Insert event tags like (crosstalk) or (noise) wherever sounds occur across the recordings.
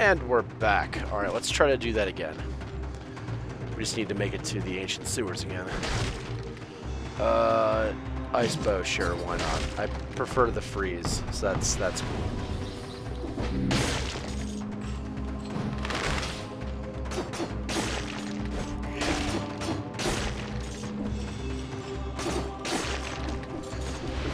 And we're back. Alright, let's try to do that again. We just need to make it to the ancient sewers again. Uh, ice bow, sure, why not? I prefer the freeze, so that's that's cool.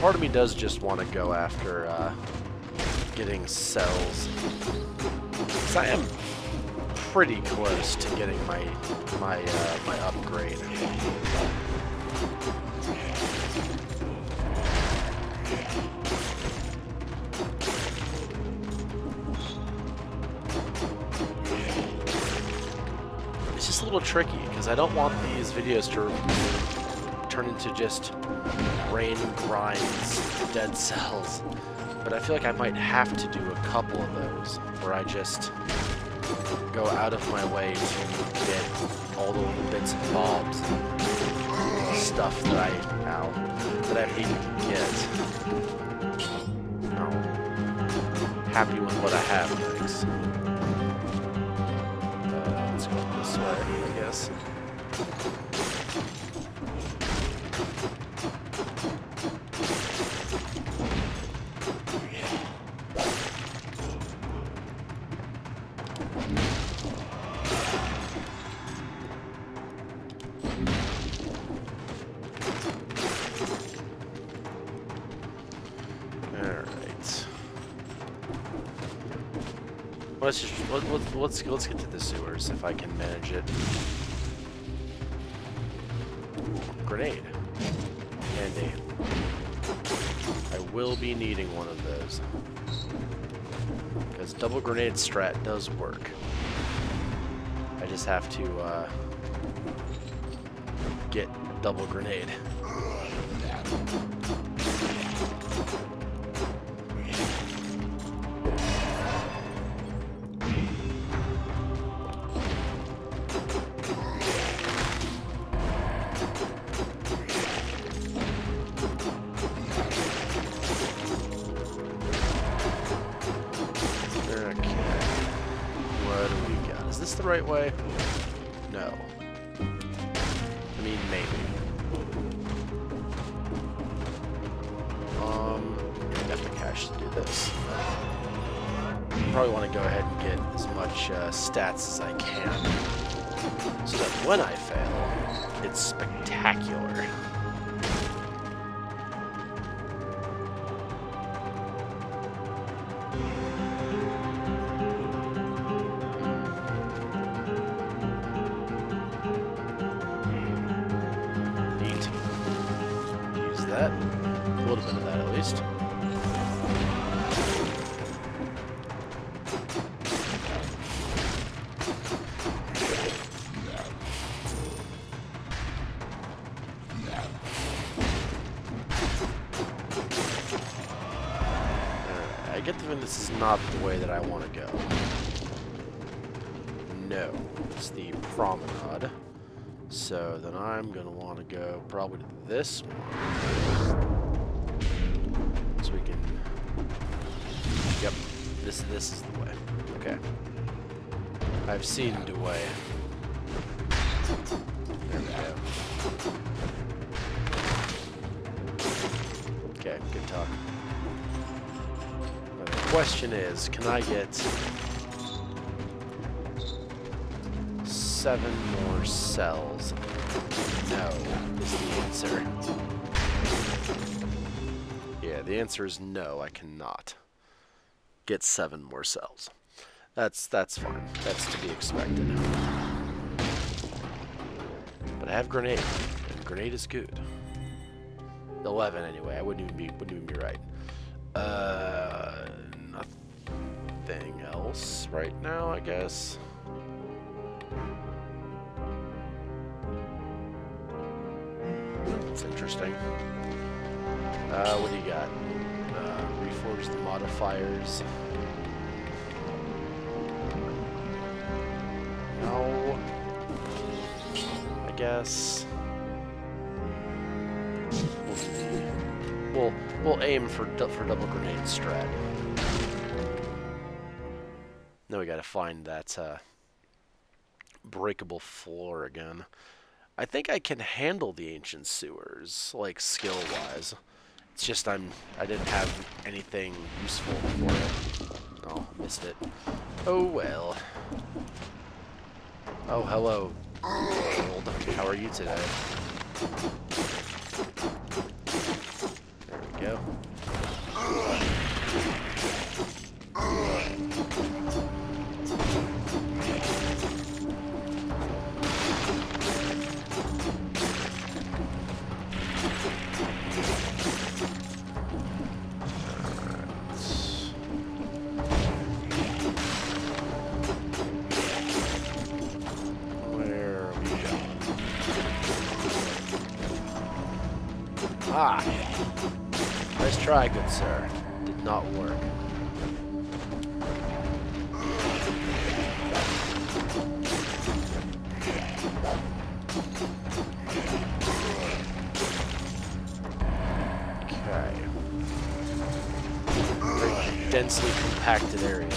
Part of me does just want to go after uh, getting cells. Because I am pretty close to getting my my uh, my upgrade. It's just a little tricky because I don't want these videos to turn into just Rayne grinds, dead cells. But I feel like I might have to do a couple of those where I just go out of my way to get all the little bits and bobs and stuff that I ow, that I need to get. No. Happy with what I have, thanks. Uh, let's go this way, I guess. Let's let's get to the sewers if I can manage it. Grenade. Handy. I will be needing one of those. Because double grenade strat does work. I just have to uh, get double grenade. The right way? No. I mean, maybe. Um, epic cash to do this. Probably want to go ahead and get as much uh, stats as I can, so that when I fail, it's spectacular. That. A little bit of that at least. I get the feeling this is not the way that I want to go. No, it's the promenade. So then I'm gonna want to go probably to this one. So we can. Yep, this this is the way. Okay. I've seen the way. There we go. Okay, good talk. Now the question is, can I get seven more cells? No, is the answer. Yeah, the answer is no, I cannot get seven more cells. That's that's fine. That's to be expected. But I have grenade, and grenade is good. Eleven anyway. I wouldn't even be wouldn't even be right. Uh, nothing else right now, I guess. That's interesting. Uh, what do you got? Uh, reforge the modifiers. No. I guess. We'll, we'll, aim for, for double grenade strat. Now we gotta find that uh, breakable floor again. I think I can handle the ancient sewers, like skill-wise. It's just I'm I didn't have anything useful for it. Oh, missed it. Oh well. Oh, hello, world. How are you today? Ah! Nice try, good sir. Did not work. Okay. Very densely compacted area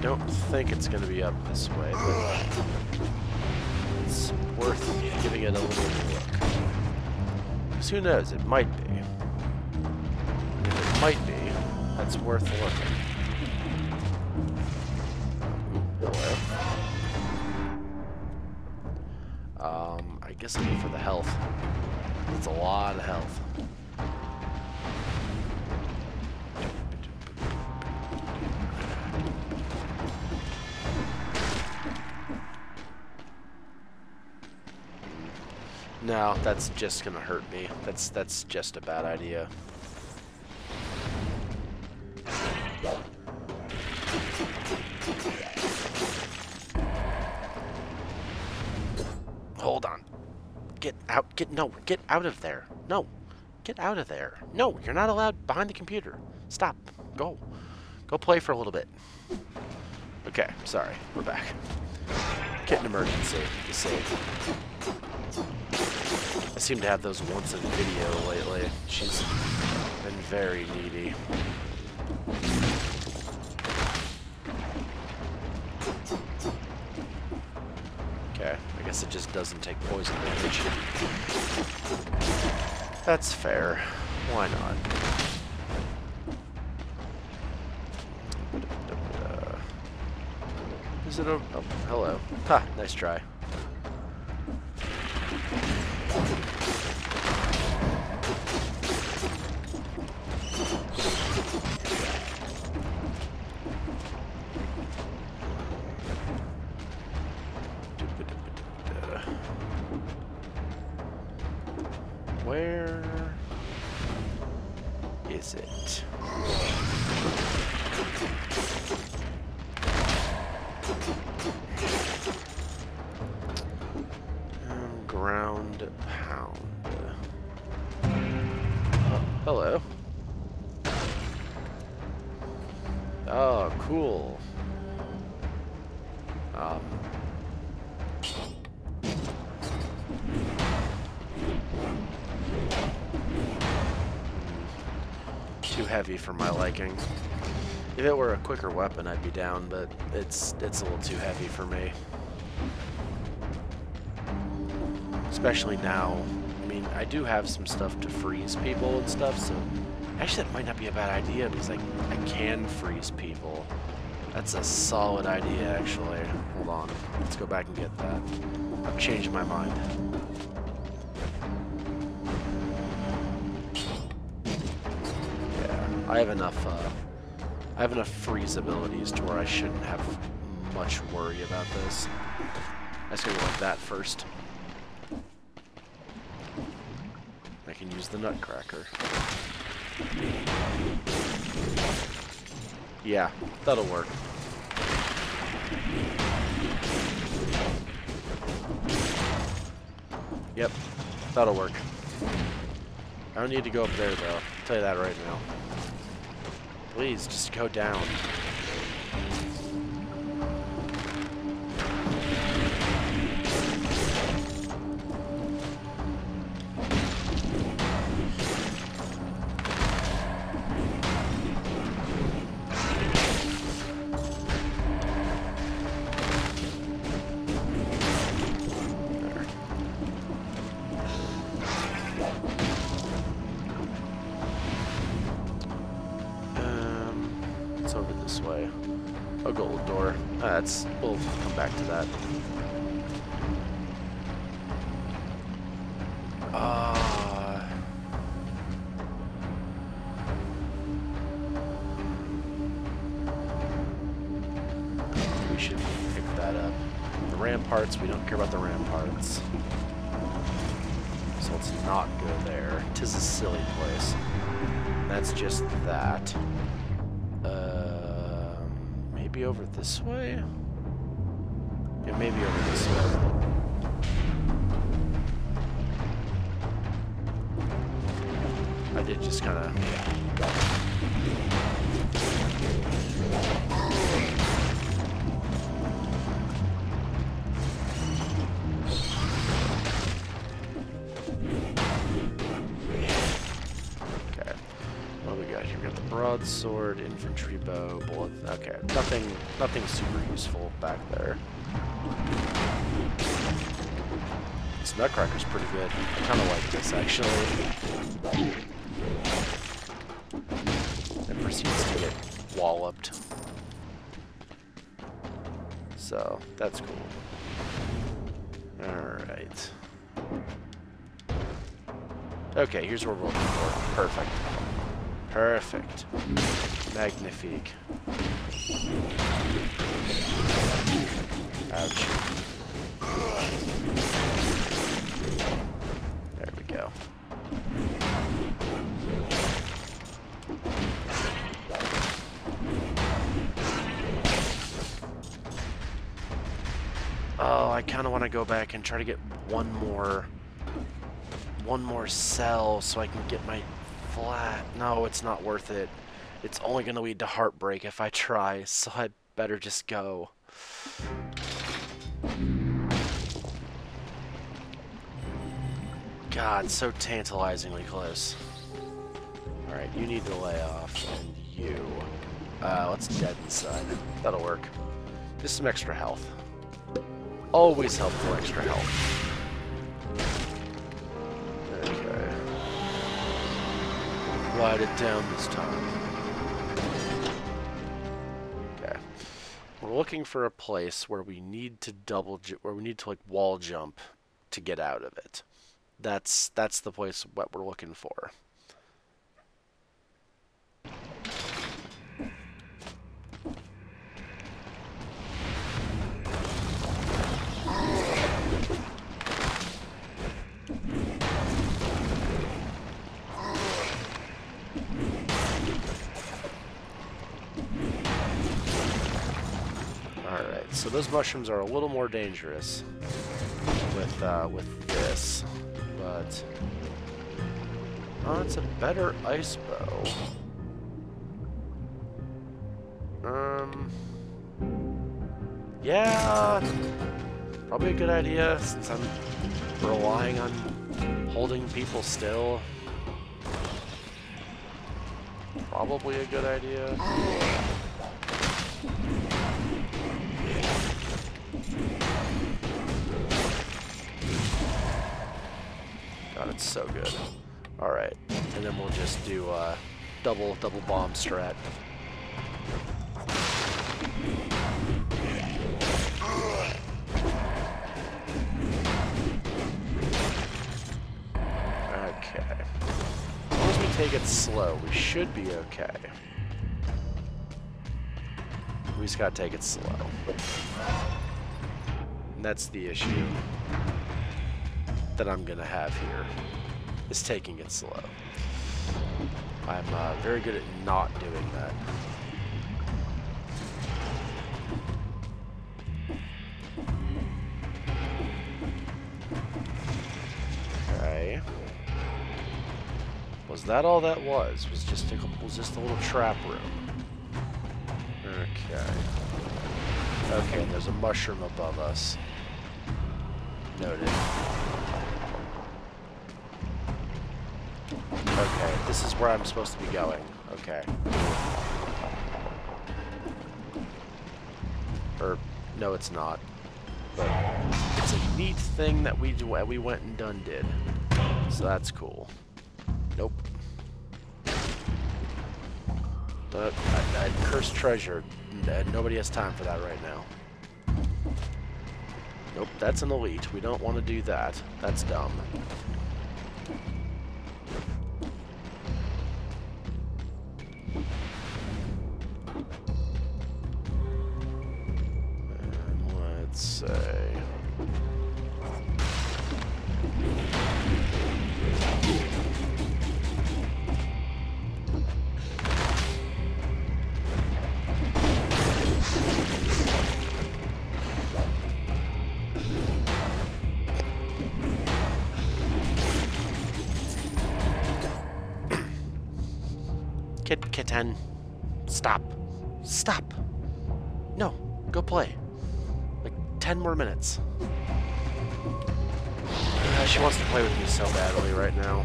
don't think it's going to be up this way, but it's worth giving it a little look. 'Cause who knows, it might be. If it might be, that's worth looking. Hello. Um, I guess I'll for the health. It's a lot of health. No, that's just gonna hurt me. That's that's just a bad idea. Hold on. Get out. Get no. Get out of there. No. Get out of there. No, you're not allowed behind the computer. Stop. Go. Go play for a little bit. Okay, sorry. We're back. Kitten emergency. To save. I seem to have those once in video lately. She's been very needy. Okay, I guess it just doesn't take poison damage. That's fair. Why not? Uh, is it a... Oh, hello. Ha, nice try. Is it? Um, ground pound. Oh, hello. Oh, cool. Too heavy for my liking. If it were a quicker weapon, I'd be down, but it's it's a little too heavy for me. Especially now. I mean, I do have some stuff to freeze people and stuff, so actually that might not be a bad idea because I, I can freeze people. That's a solid idea, actually. Hold on. Let's go back and get that. I've changed my mind. I have enough. Uh, I have enough freeze abilities to where I shouldn't have much worry about this. I just gotta go like that first. I can use the Nutcracker. Yeah, that'll work. Yep, that'll work. I don't need to go up there though. I'll tell you that right now. Please, just go down. Back to that. Uh, we should pick that up. The ramparts, we don't care about the ramparts. So let's not go there. Tis a silly place. That's just that maybe over this way? Yeah, maybe over this way. I did just kind of... broadsword, infantry bow, bullet. Okay, nothing, nothing super useful back there. This Nutcracker's pretty good. I kind of like this actually. It proceeds to get walloped. So that's cool. All right. Okay, here's what we're looking for. Perfect. Perfect. Magnifique. Ouch. There we go. Oh, I kind of want to go back and try to get one more one more cell so I can get my flat. No, it's not worth it. It's only going to lead to heartbreak if I try, (laughs) so I better just go. God, so tantalizingly close. Alright, you need to lay off, and you... Uh, let's dead inside. That'll work. Just some extra health. Always helpful extra health. Write it down this time. Looking for a place where we need to double, where we need to like wall jump to get out of it. That's that's the place what we're looking for. So those mushrooms are a little more dangerous with uh, with this, but oh, it's a better ice bow. Um, yeah, probably a good idea since I'm relying on holding people still. Probably a good idea. It's so good. Alright, and then we'll just do uh, double, double bomb strat. Okay. As long as we take it slow, we should be okay. We just gotta take it slow. And that's the issue that I'm going to have here, is taking it slow. I'm uh, very good at not doing that. Okay. Was that all that was? Was just a was just a little trap room? Okay. Okay, there's a mushroom above us. Noted. Okay, this is where I'm supposed to be going. Okay. Or, no it's not. But it's a neat thing that we we went and done did. So that's cool. Nope. But I, I cursed treasure. Nobody has time for that right now. Nope, that's an elite. We don't want to do that. That's dumb. Kitten, stop. Stop. No, go play. Like 10 more minutes. Uh, she wants to play with me so badly right now.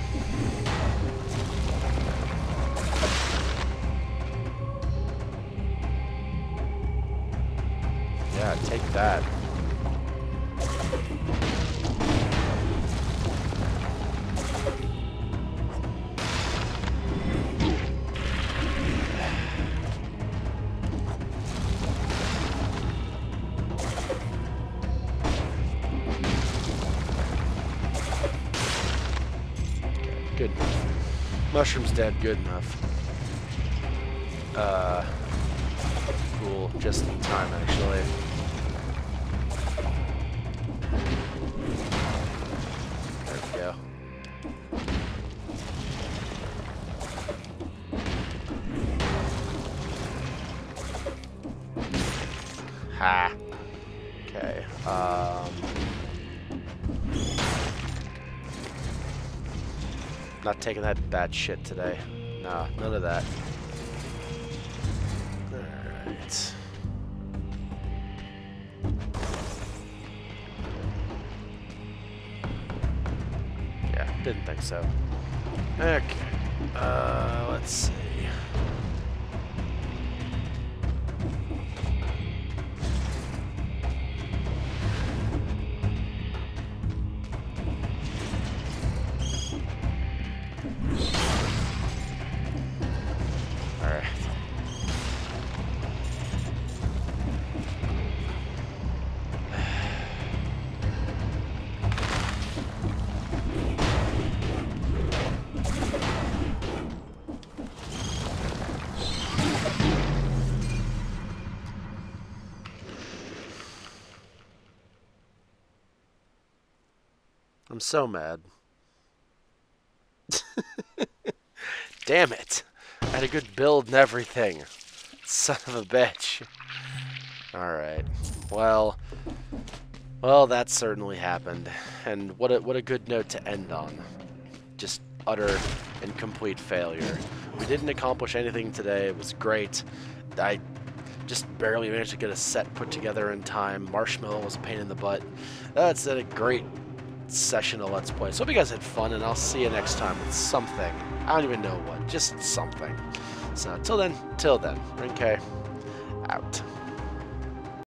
Yeah, take that. Mushroom's dead. Good enough. Uh, cool. Just in time, actually. There we go. Ha. Okay. Um. Not taking that bad shit today. Nah, none of that. Alright. Yeah, didn't think so. Okay. Uh, let's see. I'm so mad. Damn it. I had a good build and everything. Son of a bitch. Alright. Well, well, that certainly happened. And what a, what a good note to end on. Just utter and complete failure. We didn't accomplish anything today. It was great. I just barely managed to get a set put together in time. Marshmallow was a pain in the butt. That's a great session of Let's Play. So hope you guys had fun, and I'll see you next time with something. I don't even know what, just something. So till then, till then, Rinke, out.